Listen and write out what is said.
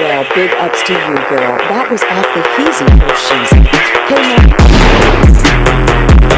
Well, big ups to you, girl. That was off the Heezy she's. Hey, man.